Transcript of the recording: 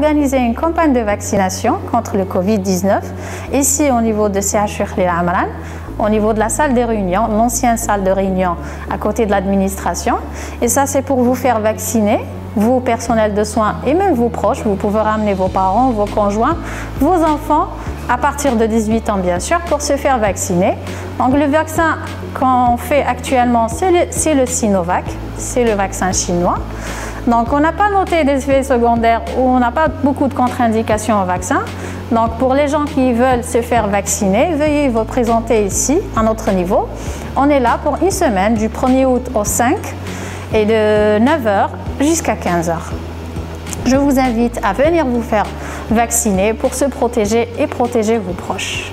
organiser une campagne de vaccination contre le Covid-19 ici au niveau de CHU Amran, au niveau de la salle des réunions, l'ancienne salle de réunion à côté de l'administration. Et ça, c'est pour vous faire vacciner vous, personnel de soins et même vos proches, vous pouvez ramener vos parents, vos conjoints, vos enfants à partir de 18 ans bien sûr pour se faire vacciner. Donc le vaccin qu'on fait actuellement c'est le Sinovac, c'est le vaccin chinois. Donc on n'a pas noté des effets secondaires ou on n'a pas beaucoup de contre-indications au vaccin. Donc pour les gens qui veulent se faire vacciner, veuillez vous présenter ici à notre niveau. On est là pour une semaine du 1er août au 5 et de 9h jusqu'à 15h. Je vous invite à venir vous faire vacciner pour se protéger et protéger vos proches.